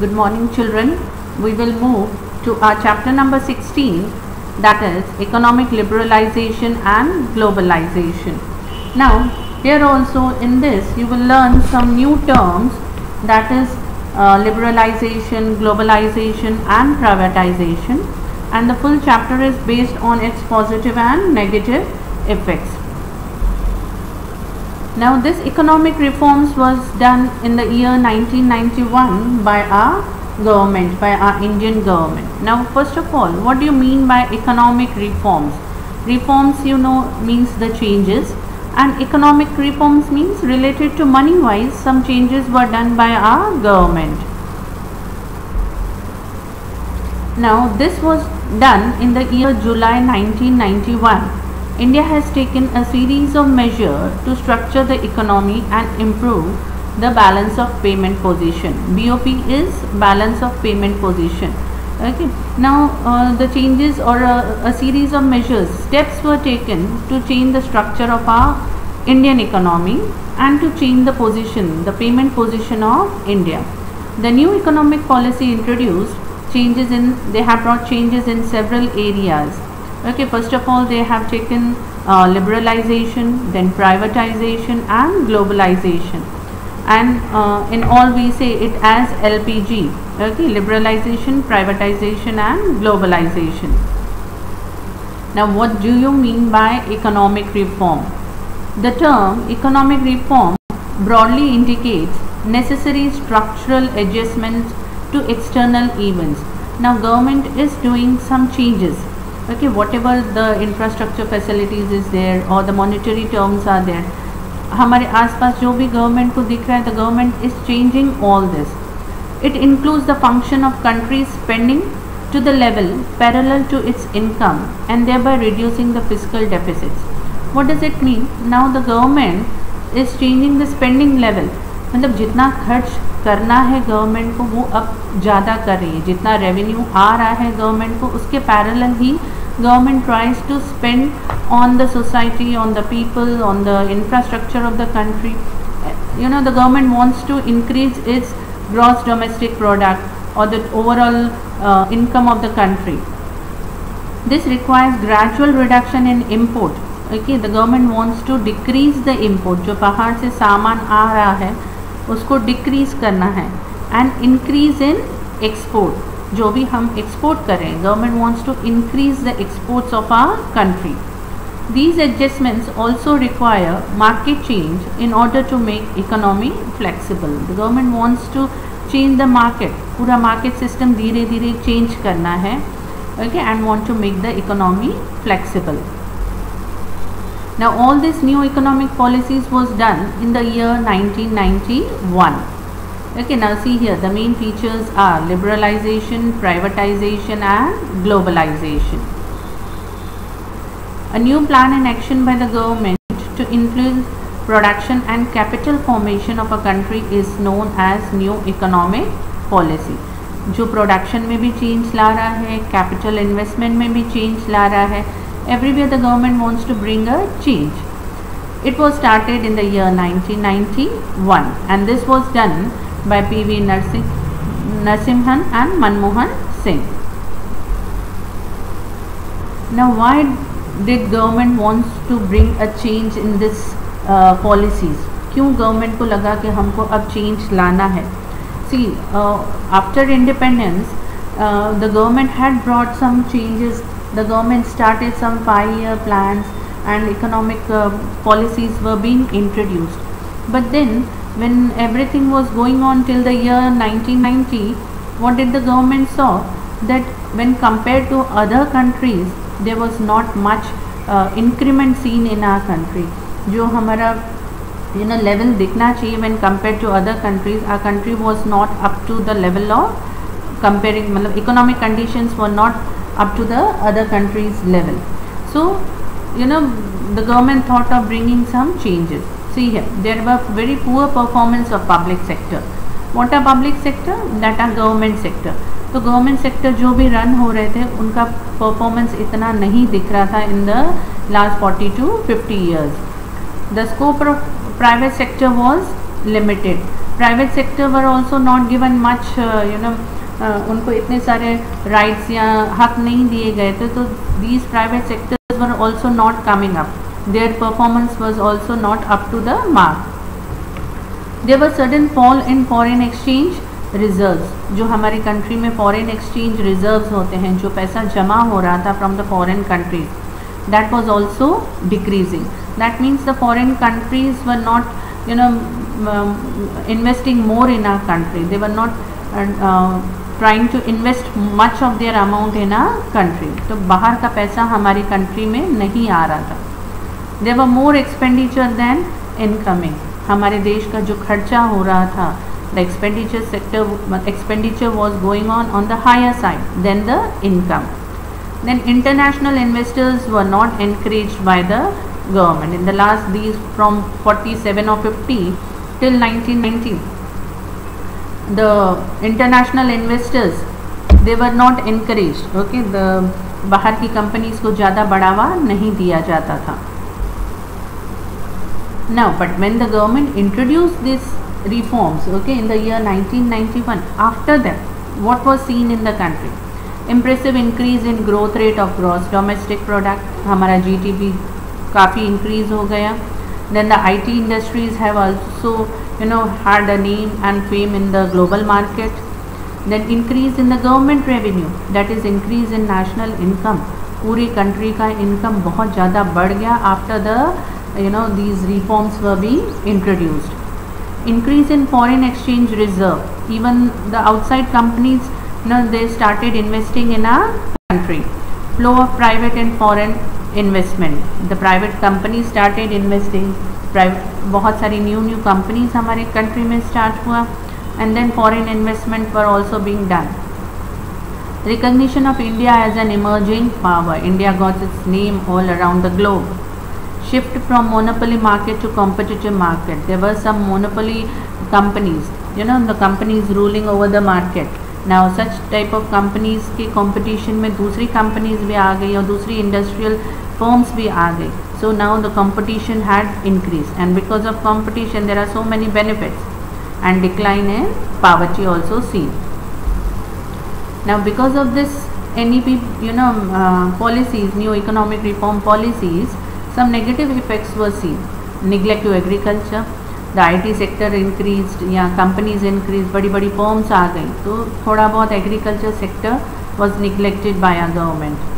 Good morning children. We will move to our chapter number 16 that is economic liberalization and globalization. Now here also in this you will learn some new terms that is uh, liberalization, globalization and privatization and the full chapter is based on its positive and negative effects. Now this economic reforms was done in the year 1991 by our government, by our Indian government. Now first of all, what do you mean by economic reforms? Reforms you know means the changes and economic reforms means related to money wise some changes were done by our government. Now this was done in the year July 1991 India has taken a series of measures to structure the economy and improve the balance of payment position. BOP is balance of payment position. Okay. Now uh, the changes or a, a series of measures, steps were taken to change the structure of our Indian economy and to change the position, the payment position of India. The new economic policy introduced changes in, they have brought changes in several areas okay first of all they have taken uh, liberalization then privatization and globalization. And uh, in all we say it as LPG okay liberalization privatization and globalization. Now what do you mean by economic reform? The term economic reform broadly indicates necessary structural adjustments to external events. Now government is doing some changes okay, whatever the infrastructure facilities is there or the monetary terms are there, हमारे आस पास जो भी government को दिख रहा है the government is changing all this it includes the function of countries spending to the level parallel to its income and thereby reducing the physical deficits what does it mean now the government is changing the spending level मतलब जितना खर्च करना है government को, वो अब ज़्यादा कर रही है। जितना रेवेन्यू आ रहा है गवर्नमेंट को, उसके पैरल ही government tries to spend on the society, on the people, on the infrastructure of the country. You know, the government wants to increase its gross domestic product or the overall uh, income of the country. This requires gradual reduction in import. Okay, the government wants to decrease the import. जो पहाड़ से सामान आ रहा है उसको decrease करना है and increase in export. जो भी हम एक्सपोर्ट करें government wants to increase the exports of our country these adjustments also require market change in order to make economy flexible the government wants to change the market पूरा market system धीरे धीरे change करना है okay and want to make the economy flexible Now, all these new economic policies was done in the year 1991. okay now see here the main features are liberalization privatization and globalization a new plan in action by the government to influence production and capital formation of a country is known as new economic policy जो production में भी change ला रहा है capital investment में भी change ला रहा है everywhere the government wants to bring a change it was started in the year 1991 and this was done by P.V. Narsingh, Narsimhan and Manmohan Singh. Now why did government wants to bring a change in this uh, policies? क्यों government को लगा कि हमको अब change लाना है see after independence the government had brought some changes the government started some five year plans and economic uh, policies were being introduced but then when everything was going on till the year 1990 what did the government saw that when compared to other countries there was not much uh, increment seen in our country जो हमारा you know level दिखना चाहिए when compared to other countries our country was not up to the level of comparing मतलब economic conditions were not up to the other countries level so you know the government thought of bringing some changes See here there were very poor performance of public sector. What are public sector? That are government sector. तो government sector जो भी run हो रहे थे, उनका performance इतना नहीं दिख रहा था in the last 40 to 50 years the scope of private sector was limited private sector were also not given much you know उनको इतने सारे राइट्स या हक नहीं दिए गए थे तो these private sectors were also not coming up their performance was also not up to the mark there were sudden fall in foreign exchange reserves जो हमारी कंट्री में फॉरेन एक्सचेंज रिजर्व्स होते हैं जो पैसा जमा हो रहा था from the foreign countries that was also decreasing that means the foreign countries were not you no investing more in our country they were not uh, trying to invest much of their amount in our country तो बाहर का पैसा हमारी country में नहीं आ रहा था there are more expenditure than incoming हमारे देश का जो खर्चा हो रहा था the expenditure sector expenditure was going on on the higher side than the income then international investors were not increase by the government in the last these from forty seven और fifty till nineteen nineteen the international investors they were not increase okay the बाहर की companies को ज़्यादा बढ़ावा नहीं दिया जाता था। now but when the government introduced these reforms okay in the year 1991 after that what was seen in the country impressive increase in growth rate of gross domestic product हमारा GDP काफ़ी increase हो गया then the IT industries have also you know had a name and fame in the global market then increase in the government revenue that is increase in national income पूरी country का income बहुत ज़्यादा बढ़ गया after the you know these reforms were being introduced increase in foreign exchange reserve even the outside companies you know they started investing in our country flow of private and foreign investment the private companies started investing private बहुत सारी new new companies हमारे country में start हुआ and then foreign investment were also being done recognition of India as an emerging power. India got its name all around the globe. Shift from monopoly market to competitive market. There were some monopoly companies, you know, the companies ruling over the market. Now such type of companies के competition में दूसरी companies भी आ गई और दूसरी industrial firms भी आ गई. So now the competition had increased and because of competition there are so many benefits and decline in poverty also seen. Now because of this NEP you know uh, policies, new economic reform policies, some negative effects were seen. Neglect to agriculture, the IT sector increased या companies increased, बड़ी बड़ी firms आ गई तो थोड़ा बहुत agriculture sector was neglected by our government.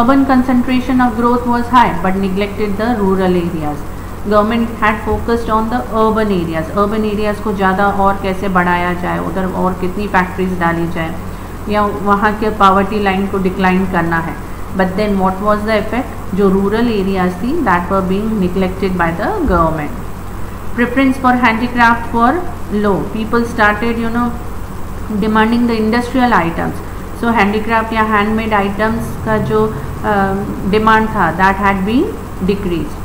Urban concentration of growth was high but neglected the rural areas. Government had focused on the urban areas urban areas को ज़्यादा और कैसे बढ़ाया जाए उधर और कितनी फैक्ट्रीज डाली जाए या वहाँ के पावर्टी लाइन को डिक्लाइन करना है But then what was the effect? जो rural areas थी that were being neglected by the government. Preference for handicraft were low. People started you know demanding the industrial items. So handicraft या handmade items का जो demand था that had been decreased.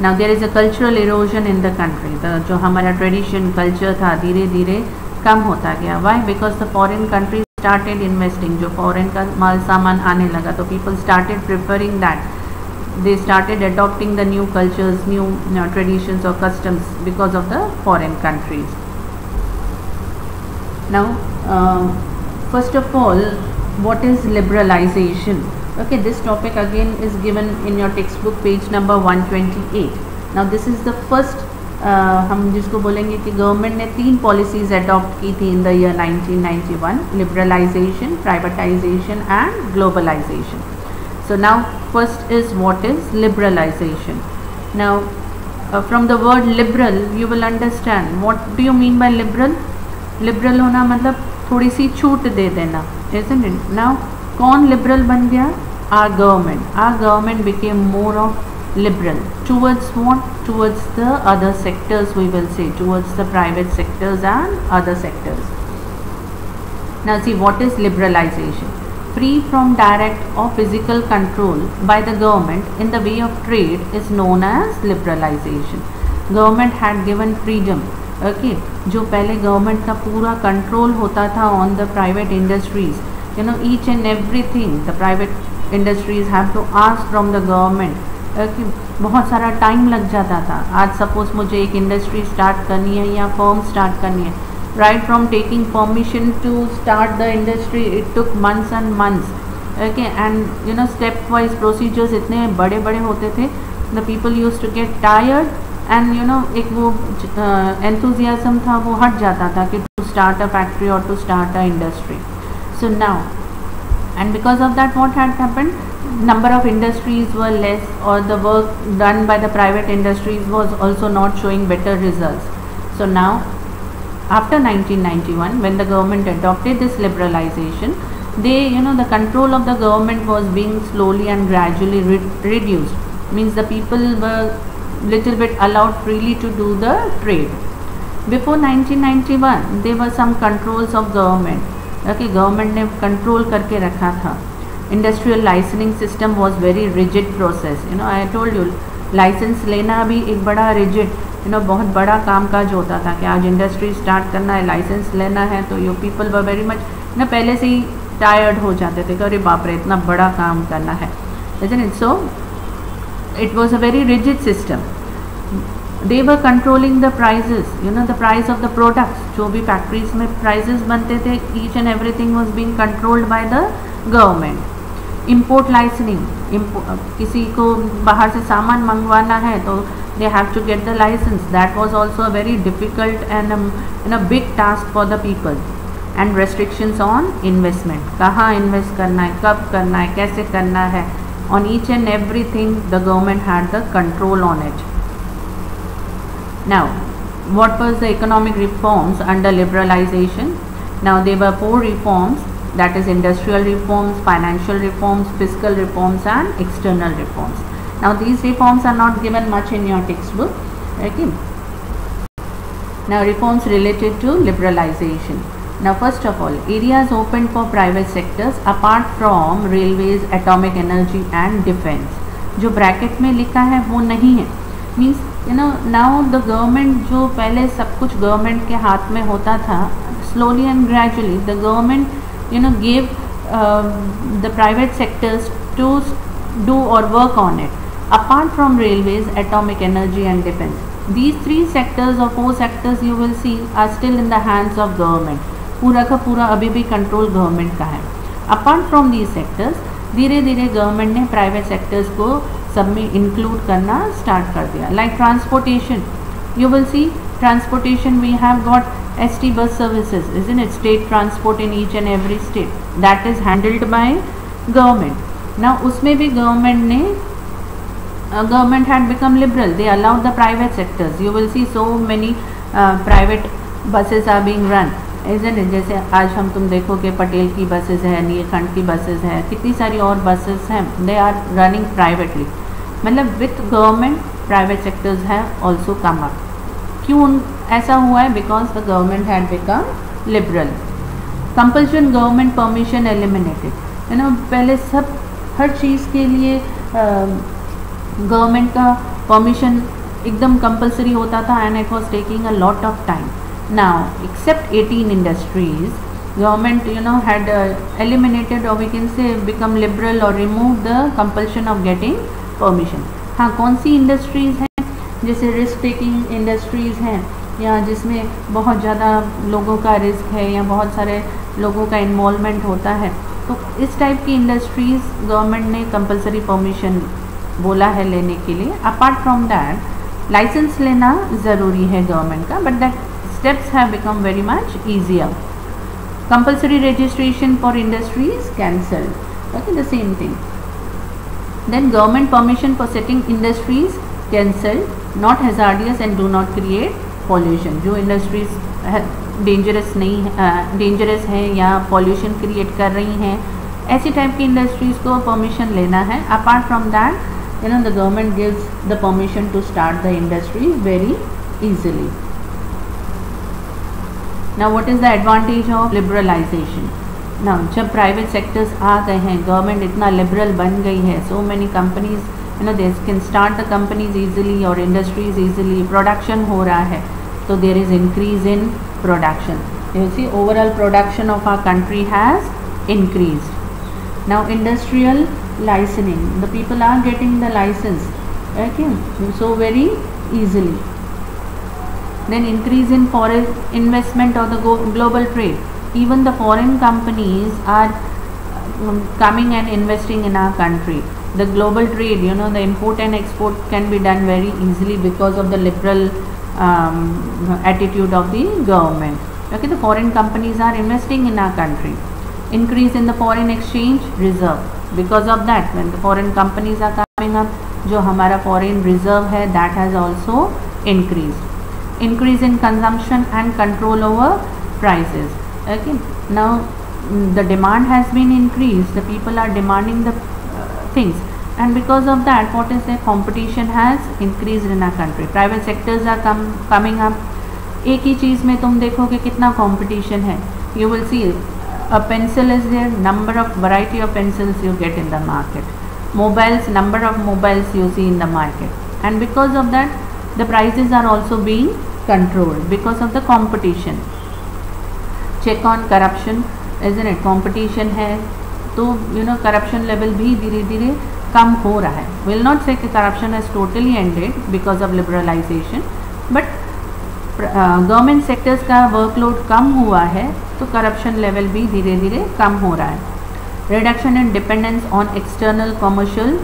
Now there is a cultural erosion in the country. The जो हमारा tradition culture था धीरे धीरे कम होता गया Why? Because the foreign countries started investing जो फॉरेन का माल सामान आने लगा तो people started preferring that they started adopting the new cultures, new you know, traditions or customs because of the foreign countries. Now, uh, first of all, what is liberalization? Okay, this topic again is given in your textbook page number 128. Now, this is the first हम जिसको बोलेंगे कि government ने तीन policies adopt की थी in the year 1991 liberalisation privatisation and globalisation so now first is what is liberalisation now from the word liberal you will understand what do you mean by liberal liberal होना मतलब थोड़ी सी छूट दे देना ऐसे now कौन liberal बन गया? Our government our government became more of liberal towards what towards the other sectors we will say towards the private sectors and other sectors now see what is liberalization free from direct or physical control by the government in the way of trade is known as liberalization government had given freedom okay जो पहले government का पूरा control होता था on the private industries you know each and everything the private industries have to ask from the government कि बहुत सारा time लग जाता था। आज सपोज़ मुझे एक इंडस्ट्री स्टार्ट करनी है या फॉर्म स्टार्ट करनी है। Right from taking permission to start the industry it took months and months okay and you know step wise procedures इतने बड़े बड़े होते थे। The people used to get tired and you know एक वो enthusiasm uh, था वो हट जाता था कि टू स्टार्ट अ फैक्ट्री और to start a industry so now and because of that what had happened number of industries were less or the work done by the private industries was also not showing better results. So now after 1991 when the government adopted this liberalization they you know the control of the government was being slowly and gradually re reduced. Means the people were little bit allowed freely to do the trade. Before 1991 there were some controls of government. Okay government ne control karke rakha tha industrial licensing system was very rigid process you know I told you licence लेना भी एक बड़ा rigid you know बहुत बड़ा काम काज होता था कि आज इंडस्ट्री स्टार्ट करना है लाइसेंस लेना है तो you people were very much ना पहले से ही टायर्ड हो जाते थे कि अरे बाप रे, इतना बड़ा काम करना है। It so it was a very rigid system they were controlling the prices you know the price of the products जो भी फैक्ट्रीज में प्राइजेस बनते थे each and everything was being controlled by the government import licensing किसी को बाहर से सामान मंगवाना है तो they have to get the licence that was also a very difficult and in a big task for the people and restrictions on investment कहाँ invest करना है, कब करना है, कैसे करना है? On each and every thing the government had the control on it now what was the economic reforms under liberalisation now they were four reforms that is industrial reforms, financial reforms, fiscal reforms and external reforms. Now these reforms are not given much in your textbook. Okay. Now reforms related to liberalization. Now first of all, areas opened for private sectors apart from railways, atomic energy and defense. जो bracket में लिखा है वो नहीं है means you know now the government जो पहले सब कुछ गवर्नमेंट के हाथ में होता था slowly and gradually the government you know gave uh, the private sectors to do or work on it apart from railways atomic energy and defense these three sectors or four sectors you will see are still in the hands of government पूरा का पूरा अभी भी control government का है apart from these sectors धीरे धीरे government ने प्राइवेट सेक्टर्स को सब में इंक्लूड करना स्टार्ट कर दिया like transportation you will see transportation we have got ST bus services isn't it state transport in each and every state that is handled by government now usme bhi government ne uh, government had become liberal they allowed the private sectors you will see so many uh, private buses are being run isn't it जैसे आज हम तुम देखो कि पटेल की buses है नीलखंड की buses है कितनी सारी और बसेस हैं दे आर रनिंग प्राइवेटली मतलब with government private sectors have also come up क्यों ऐसा हुआ है because the government had become liberal compulsion government permission eliminated you know पहले सब, हर चीज़ के लिए गवर्नमेंट का परमिशन एकदम कंपलसरी होता था and it was taking a lot of time now except 18 industries government you know had eliminated और we can say become liberal और remove the compulsion of getting permission हाँ कौन सी इंडस्ट्रीज़ हैं? जैसे रिस्क टेकिंग इंडस्ट्रीज़ हैं या जिसमें बहुत ज़्यादा लोगों का रिस्क है या बहुत सारे लोगों का इन्वॉलमेंट होता है तो इस टाइप की इंडस्ट्रीज़ गवर्नमेंट ने कंपलसरी परमिशन बोला है लेने के लिए। अपार्ट फ्रॉम दैट लाइसेंस लेना ज़रूरी है गवर्नमेंट का but that steps have become very much easier compulsory registration for industries cancelled okay the same thing then government permission for setting industries cancelled not hazardous and do not create pollution जो industries dangerous नहीं dangerous है या pollution create कर रही हैं, ऐसी type की industries को परमिशन लेना है। Apart from that you know the government gives the permission to start the industry very easily ना what is the advantage of liberalisation ना जब प्राइवेट सेक्टर्स आ गए हैं गवर्नमेंट इतना लिबरल बन गई है so many companies you know they can start the companies easily or industries easily. Production ho raha so there is increase in production. You see overall production of our country has increased. Now industrial licensing. The people are getting the license okay so very easily. Then increase in foreign investment or the global trade. Even the foreign companies are um, coming and investing in our country the global trade you know the import and export can be done very easily because of the liberal um, attitude of the government okay the foreign companies are investing in our country increase in the foreign exchange reserve because of that when the foreign companies are coming up जो हमारा foreign reserve है that has also increased increase in consumption and control over prices okay now the demand has been increased the people are demanding the uh, things and because of that what is the competition has increased in our country private sectors are come coming up एक ही चीज़ में तुम देखोगे कितना competition है you will C a pencil is their number of variety of pencils you get in the market mobiles number of mobiles you see in the market and because of that the prices are also being controlled because of the competition check on corruption isn't it competition है तो you know corruption level भी धीरे धीरे कम हो रहा है। Will not say corruption has totally ended because of liberalisation but government sectors का वर्कलोड कम हुआ है तो करप्शन लेवल भी धीरे धीरे कम हो रहा है। Reduction in dependence on external commercial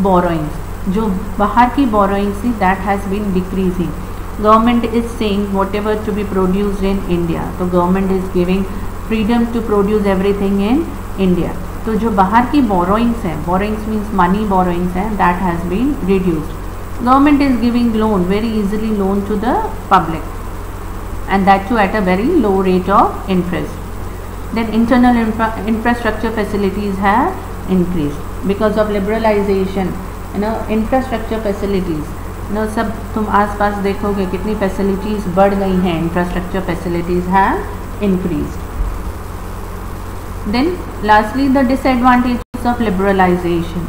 borrowings जो बाहर की बोरोइंग्स थी that has been decreasing government is saying whatever to be produced in India तो government is giving freedom to produce everything in India तो जो बाहर की बोरोइंग्स हैं बोरोइंग्स मीन्स मनी बोरोइंग्स हैं that has been reduce government is giving loan very easily loan to the public and that too at a very low rate of interest then internal infrastructure facilities have increase because of liberalisation you know infrastructure facilities you know सब तुम आस पास देखोगे कितनी facilities बढ़ गई हैं infrastructure facilities have increased then lastly the disadvantages of liberalisation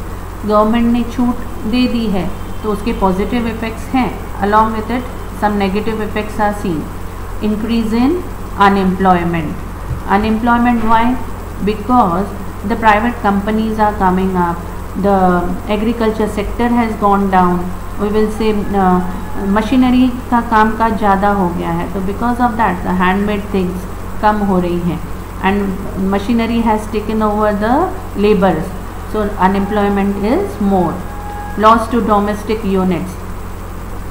government ने छूट दे दी है तो उसके पॉजिटिव इफेक्ट्स हैं along with it some negative effects are seen increase in unemployment unemployment why because the private companies are coming up the agriculture sector has gone down we will say machinery का काम काज ज़्यादा हो गया है तो because of that the handmade things कम हो रही हैं. and machinery has taken over the labors so unemployment is more loss to domestic units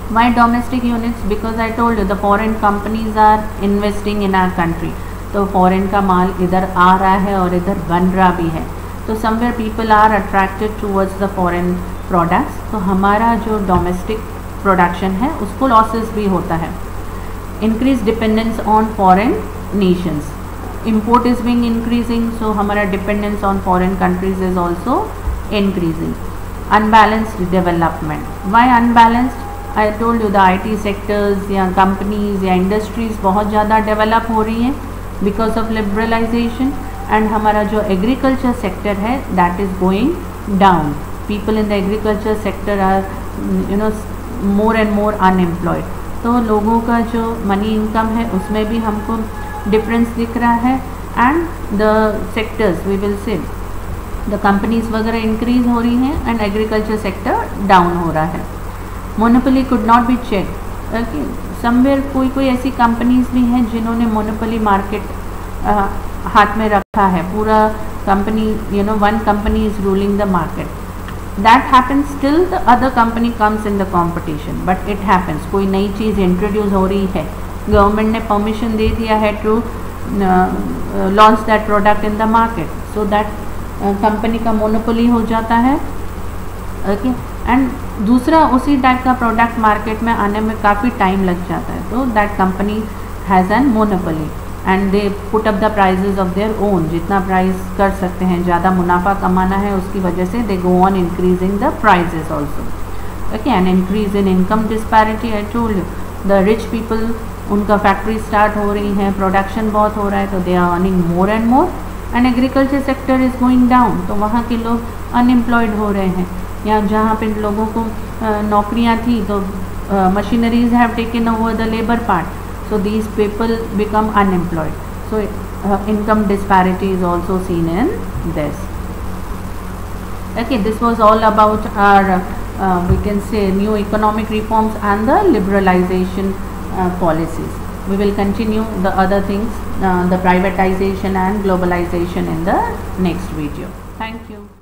why domestic units because i told you the foreign companies are investing in our country तो foreign का माल इधर आ रहा है और इधर बन रहा भी है तो somewhere people are attracted towards the foreign products तो हमारा जो डोमेस्टिक प्रोडक्शन है उसको लॉसेस भी होता है increase dependence on foreign Nations import is being increasing so हमारा dependence on foreign countries is also increasing. Unbalanced development. Why unbalanced? I told you the I T sectors या companies या industries बहुत ज़्यादा develop हो रही हैं because of liberalisation and हमारा जो एग्रीकल्चर सेक्टर है that is going down people in the agriculture sector are you know more and more unemployed तो लोगों का जो मनी इनकम है, उसमें भी हमको डिफरेंस दिख रहा है and the sectors we will say the companies वगैरह इंक्रीज हो रही हैं एंड एग्रीकल्चर सेक्टर डाउन हो रहा है. Monopoly could not be check okay somewhere कोई कोई ऐसी कंपनीज़ भी हैं जिन्होंने मोनोपली मार्केट हाथ में रखा है. पूरा company you know one company is ruling the market that happens still the other company comes in the competition but it happens कोई नई चीज़ इंट्रोड्यूस हो रही है गवर्नमेंट ने परमिशन दे दिया है to launch that product in the market so that company का मोनोपोली हो जाता है। ओके एंड दूसरा, उसी टाइप का प्रोडक्ट मार्केट में आने में काफ़ी टाइम लग जाता है तो that company has an monopoly and they put up the prices of their own जितना प्राइस कर सकते हैं, ज़्यादा मुनाफा कमाना है, उसकी वजह से they go on increasing the prices also okay and increase in income disparity I told you rich people उनका फैक्ट्री स्टार्ट हो रही हैं प्रोडक्शन बहुत हो रहा है तो they are earning more and more and agriculture sector is going down तो वहाँ के लोग अनएम्प्लॉयड हो रहे हैं. या जहाँ पे लोगों को नौकरियाँ थी तो machineries have taken over the labour part so these people become unemployed so income disparity is also seen in this was all about our uh, we can say new economic reforms and the liberalization uh, policies. We will continue the other things, uh, the privatization and globalization in the next video. Thank you.